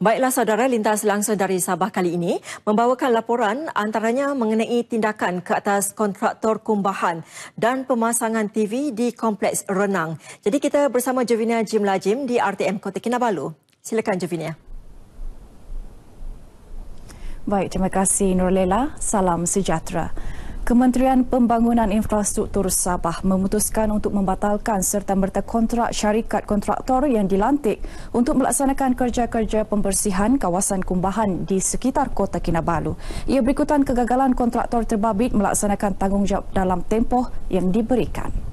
Baiklah saudara, lintas langsung dari Sabah kali ini membawakan laporan antaranya mengenai tindakan ke atas kontraktor kumbahan dan pemasangan TV di Kompleks Renang. Jadi kita bersama Jovinia Jim Lajim di RTM Kota Kinabalu. Silakan Jovinia. Baik, terima kasih Nurlela. Salam sejahtera. Kementerian Pembangunan Infrastruktur Sabah memutuskan untuk membatalkan serta merta kontrak syarikat kontraktor yang dilantik untuk melaksanakan kerja-kerja pembersihan kawasan kumbahan di sekitar Kota Kinabalu. Ia berikutan kegagalan kontraktor terbabit melaksanakan tanggungjawab dalam tempoh yang diberikan.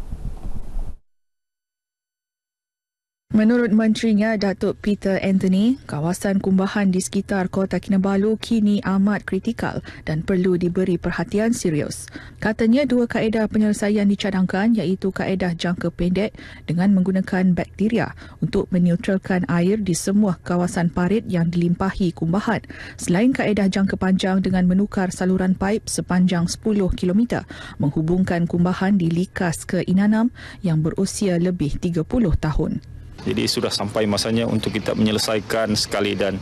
Menurut menterinya Datuk Peter Anthony, kawasan kumbahan di sekitar Kota Kinabalu kini amat kritikal dan perlu diberi perhatian serius. Katanya dua kaedah penyelesaian dicadangkan iaitu kaedah jangka pendek dengan menggunakan bakteria untuk meneutralkan air di semua kawasan parit yang dilimpahi kumbahan. Selain kaedah jangka panjang dengan menukar saluran paip sepanjang 10 km menghubungkan kumbahan di Likas ke Inanam yang berusia lebih 30 tahun. Jadi sudah sampai masanya untuk kita menyelesaikan sekali dan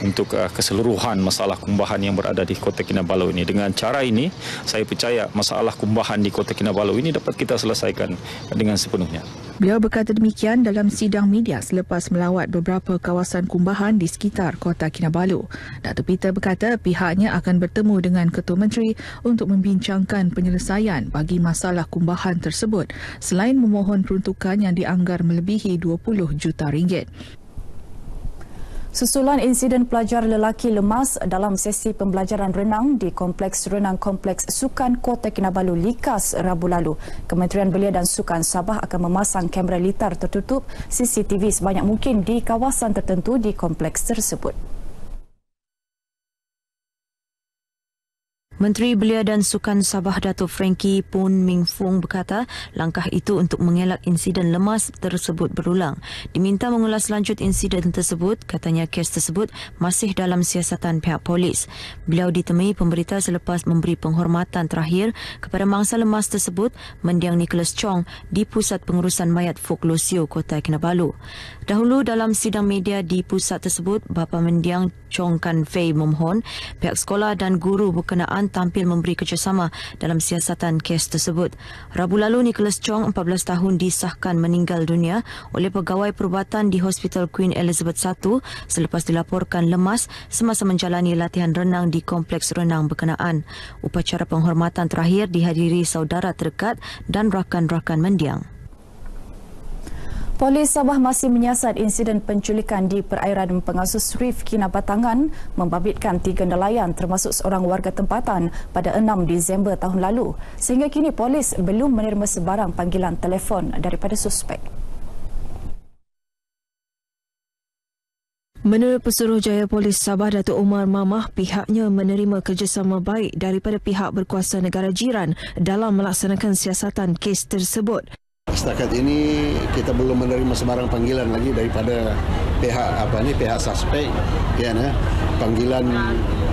untuk uh, keseluruhan masalah kumbahan yang berada di Kota Kinabalu ini. Dengan cara ini, saya percaya masalah kumbahan di Kota Kinabalu ini dapat kita selesaikan dengan sepenuhnya. Beliau berkata demikian dalam sidang media selepas melawat beberapa kawasan kumbahan di sekitar Kota Kinabalu. Datuk Peter berkata pihaknya akan bertemu dengan Ketua Menteri untuk membincangkan penyelesaian bagi masalah kumbahan tersebut selain memohon peruntukan yang dianggar melebihi 20 juta ringgit. Susulan insiden pelajar lelaki lemas dalam sesi pembelajaran renang di Kompleks Renang Kompleks Sukan Kota Kinabalu Likas Rabu lalu. Kementerian Belia dan Sukan Sabah akan memasang kamera litar tertutup CCTV sebanyak mungkin di kawasan tertentu di kompleks tersebut. Menteri Belia dan Sukan Sabah Datuk Frankie Pun Ming Fung berkata langkah itu untuk mengelak insiden lemas tersebut berulang. Diminta mengulas lanjut insiden tersebut, katanya kes tersebut masih dalam siasatan pihak polis. Beliau ditemui pemberita selepas memberi penghormatan terakhir kepada mangsa lemas tersebut mendiang Nicholas Chong di Pusat Pengurusan Mayat Foklosio Kota Kinabalu. Dahulu dalam sidang media di pusat tersebut, Bapa mendiang Chong Kan Fei memohon pihak sekolah dan guru berkenaan tampil memberi kerjasama dalam siasatan kes tersebut. Rabu lalu Nicholas Chong 14 tahun disahkan meninggal dunia oleh pegawai perubatan di Hospital Queen Elizabeth I selepas dilaporkan lemas semasa menjalani latihan renang di kompleks renang berkenaan. Upacara penghormatan terakhir dihadiri saudara terdekat dan rakan-rakan mendiang. Polis Sabah masih menyiasat insiden penculikan di perairan pengasus Reef Kinabatangan membabitkan tiga nelayan termasuk seorang warga tempatan pada 6 Disember tahun lalu. Sehingga kini polis belum menerima sebarang panggilan telefon daripada suspek. Menurut Pesuruhjaya Polis Sabah Datuk Umar Mamah, pihaknya menerima kerjasama baik daripada pihak berkuasa negara jiran dalam melaksanakan siasatan kes tersebut. Setakat ini kita belum menerima sebarang panggilan lagi daripada pihak apa ni pihak suspek ya nah. panggilan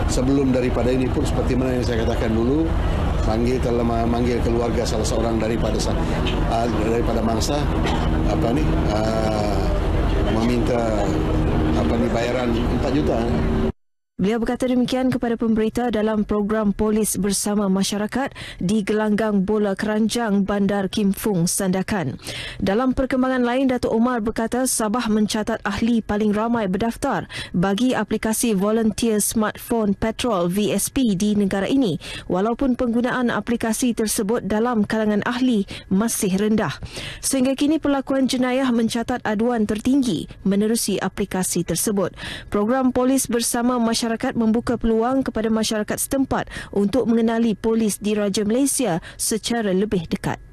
sebelum daripada ini pun seperti mana yang saya katakan dulu panggil telah memanggil keluarga salah seorang daripada uh, daripada mangsa apa ni uh, meminta apa ni bayaran 4 juta Beliau berkata demikian kepada pemberita dalam program Polis Bersama Masyarakat di Gelanggang Bola Keranjang Bandar Kim Fung, Sandakan. Dalam perkembangan lain, Datuk Omar berkata Sabah mencatat ahli paling ramai berdaftar bagi aplikasi Volunteer Smartphone Patrol VSP di negara ini walaupun penggunaan aplikasi tersebut dalam kalangan ahli masih rendah. Sehingga kini pelakuan jenayah mencatat aduan tertinggi menerusi aplikasi tersebut. Program Polis Bersama Masyarakat masyarakat membuka peluang kepada masyarakat setempat untuk mengenali polis di Raja Malaysia secara lebih dekat.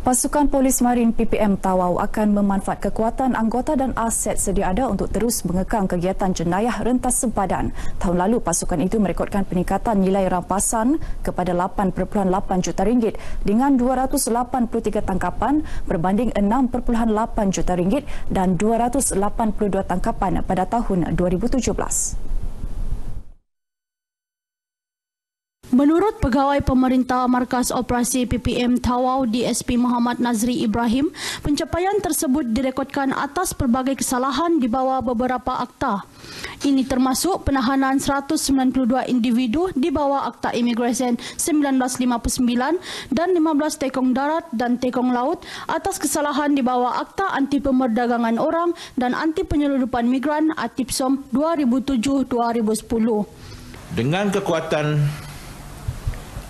Pasukan Polis Marin PPM Tawau akan memanfaat kekuatan anggota dan aset sedia ada untuk terus mengekang kegiatan jenayah rentas sempadan. Tahun lalu pasukan itu merekodkan peningkatan nilai rampasan kepada 8.8 juta ringgit dengan 283 tangkapan berbanding 6.8 juta ringgit dan 282 tangkapan pada tahun 2017. Menurut pegawai pemerintah Markas Operasi PPM Tawau DSP Muhammad Nazri Ibrahim, pencapaian tersebut direkodkan atas pelbagai kesalahan di bawah beberapa akta. Ini termasuk penahanan 192 individu di bawah Akta Imigresen 1959 dan 15 tekong darat dan tekong laut atas kesalahan di bawah Akta Anti Pemerdagangan Orang dan Anti Penyeludupan Migran ATIPSOM 2007-2010. Dengan kekuatan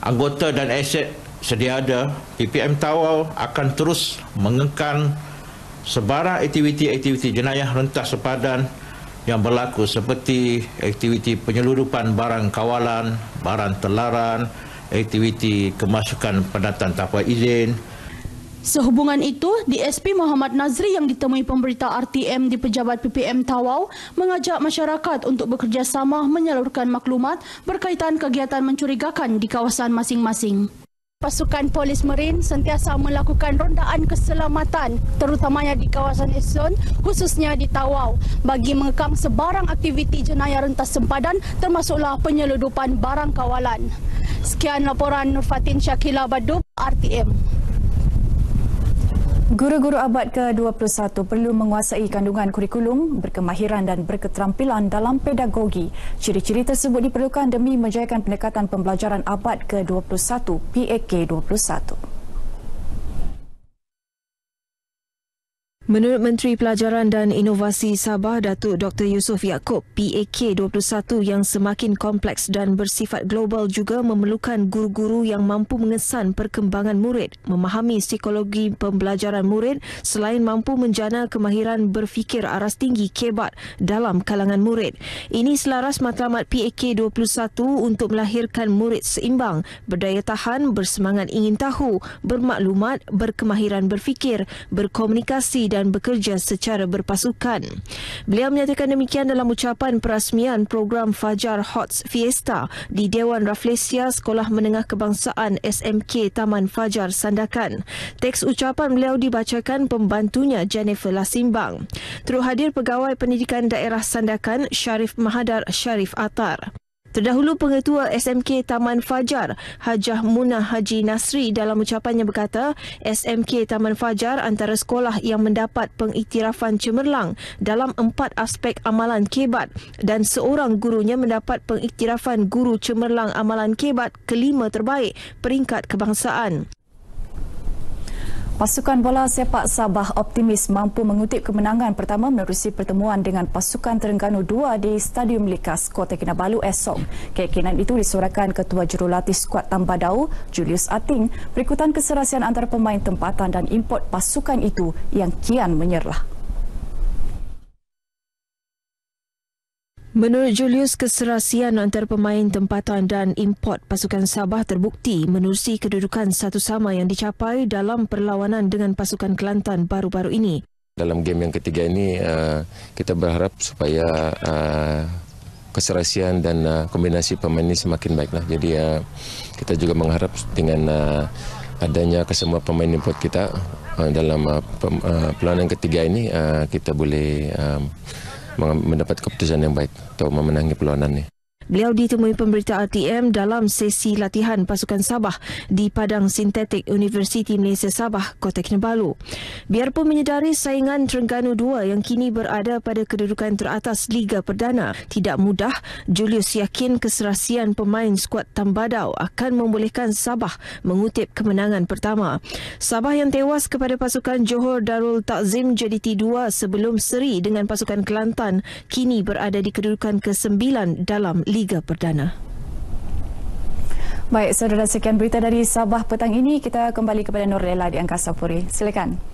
anggota dan aset sedia ada, PPM Tawau akan terus mengekang sebarang aktiviti-aktiviti jenayah rentas sepadan yang berlaku seperti aktiviti penyeludupan barang kawalan, barang telaran, aktiviti kemasukan pendatang tanpa izin, Sehubungan itu, DSP Muhammad Nazri yang ditemui pemberita RTM di pejabat PPM Tawau mengajak masyarakat untuk bekerjasama menyalurkan maklumat berkaitan kegiatan mencurigakan di kawasan masing-masing. Pasukan Polis Marin sentiasa melakukan rondaan keselamatan terutamanya di kawasan Eson khususnya di Tawau bagi mengekang sebarang aktiviti jenayah rentas sempadan termasuklah penyeludupan barang kawalan. Sekian laporan Nur Fatin Syakila Badub, RTM. Guru-guru abad ke-21 perlu menguasai kandungan kurikulum, berkemahiran dan berketerampilan dalam pedagogi. Ciri-ciri tersebut diperlukan demi menjayakan pendekatan pembelajaran abad ke-21 PAK 21. Menurut Menteri Pelajaran dan Inovasi Sabah Datuk Dr Yusof Yaakob, PAK 21 yang semakin kompleks dan bersifat global juga memerlukan guru-guru yang mampu mengesan perkembangan murid, memahami psikologi pembelajaran murid selain mampu menjana kemahiran berfikir aras tinggi kebat dalam kalangan murid. Ini selaras matlamat PAK 21 untuk melahirkan murid seimbang, berdaya tahan, bersemangat ingin tahu, bermaklumat, berkemahiran berfikir, berkomunikasi dan dan bekerja secara berpasukan. Beliau menyatakan demikian dalam ucapan perasmian program Fajar Hots Fiesta di Dewan Raflesia Sekolah Menengah Kebangsaan SMK Taman Fajar Sandakan. Teks ucapan beliau dibacakan pembantunya Jennifer Lasimbang. Turut hadir pegawai pendidikan daerah Sandakan Syarif Mahadar Syarif Atar. Terdahulu pengetua SMK Taman Fajar, Hajah Munah Haji Nasri dalam ucapannya berkata, SMK Taman Fajar antara sekolah yang mendapat pengiktirafan cemerlang dalam empat aspek amalan kebat dan seorang gurunya mendapat pengiktirafan guru cemerlang amalan kebat kelima terbaik peringkat kebangsaan. Pasukan bola sepak Sabah optimis mampu mengutip kemenangan pertama menerusi pertemuan dengan pasukan Terengganu 2 di Stadium Likas Kota Kinabalu esok. Keyakinan itu disorakan Ketua Jurulatih Skuad Tambadau, Julius Ating, berikutan keserasian antara pemain tempatan dan import pasukan itu yang kian menyerlah. Menurut Julius, keserasian antara pemain tempatan dan import pasukan Sabah terbukti menerusi kedudukan satu sama yang dicapai dalam perlawanan dengan pasukan Kelantan baru-baru ini. Dalam game yang ketiga ini, uh, kita berharap supaya uh, keserasian dan uh, kombinasi pemain ini semakin baiklah. Jadi kita juga mengharap dengan adanya kesemua pemain import kita dalam perlawanan ketiga ini, kita boleh mendapat keputusan yang baik untuk memenangi perlawanan ini. Beliau ditemui pemberita RTM dalam sesi latihan pasukan Sabah di Padang Sintetik Universiti Malaysia Sabah, Kota Kinabalu. Biarpun menyedari saingan Terengganu 2 yang kini berada pada kedudukan teratas Liga Perdana, tidak mudah, Julius yakin keserasian pemain skuad Tambadau akan membolehkan Sabah mengutip kemenangan pertama. Sabah yang tewas kepada pasukan Johor Darul Takzim jadi T2 sebelum seri dengan pasukan Kelantan kini berada di kedudukan ke-9 dalam Liga Liga Perdana. Baik, saudara sekian berita dari Sabah petang ini. Kita kembali kepada Nur Lela di Angkasa Puri. Silakan.